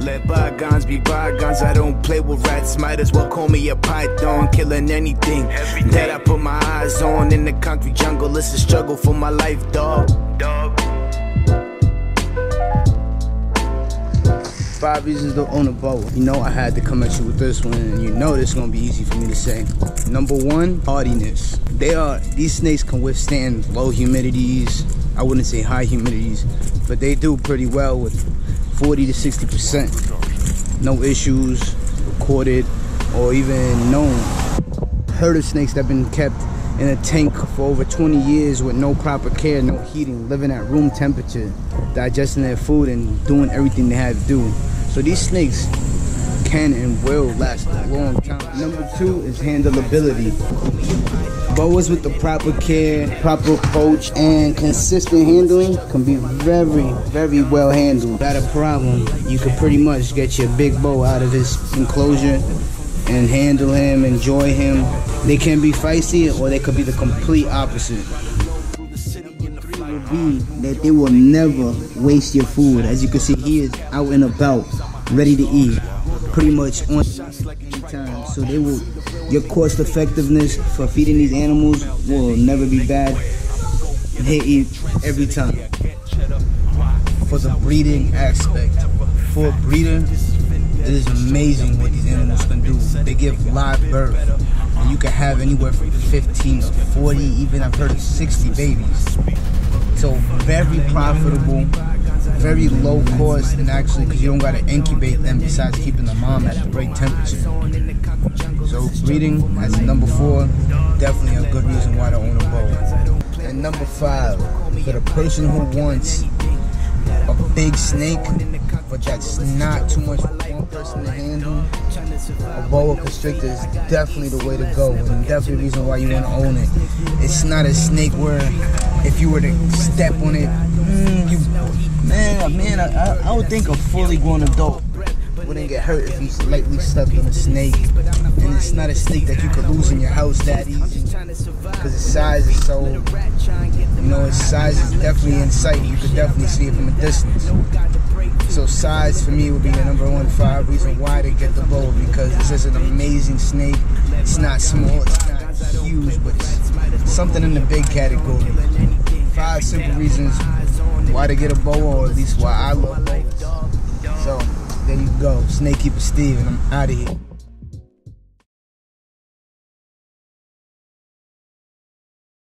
Let bygones be bygones. I don't play with rats. Might as well call me a python, killing anything that I put my eyes on. In the concrete jungle, it's a struggle for my life, dog. Dog. Five reasons to own a boa. You know I had to come at you with this one, and you know this is gonna be easy for me to say. Number one, hardiness. They are these snakes can withstand low humidities. I wouldn't say high humidities, but they do pretty well with 40 to 60 percent. No issues recorded or even known. Heard of snakes that have been kept in a tank for over 20 years with no proper care, no heating, living at room temperature, digesting their food and doing everything they had to do. So these snakes can and will last a long time. Number two is handleability. Boas with the proper care, proper approach, and consistent handling can be very, very well handled. Without a problem, you can pretty much get your big bow out of his enclosure and handle him, enjoy him. They can be feisty or they could be the complete opposite. That they will never waste your food. As you can see, he is out and about, ready to eat, pretty much on time. So they will, your cost effectiveness for feeding these animals will never be bad. They eat every time. For the breeding aspect, for a breeder, it is amazing what these animals can do. They give live birth. And you can have anywhere from 15 to 40, even I've heard of 60 babies. So very profitable, very low cost, and actually because you don't gotta incubate them besides keeping the mom at the right temperature. So as number four, definitely a good reason why to own a boa. And number five, for the person who wants a big snake, but that's not too much for one person to handle. A boa constrictor is definitely the way to go, and definitely the reason why you want to own it. It's not a snake where if you were to step on it, mm, you, man, man, I, I would think a fully grown adult wouldn't get hurt if he's lightly stuck in a snake. And it's not a snake that you could lose in your house that easy. Because its size is so, you know, its size is definitely in sight. You could definitely see it from a distance. So size for me would be the number one five reason why to get the boa because this is an amazing snake. It's not small, it's not huge, but it's something in the big category. Five simple reasons why to get a boa, or at least why I love boas. So there you go, Snake Keeper Steve, and I'm out of here.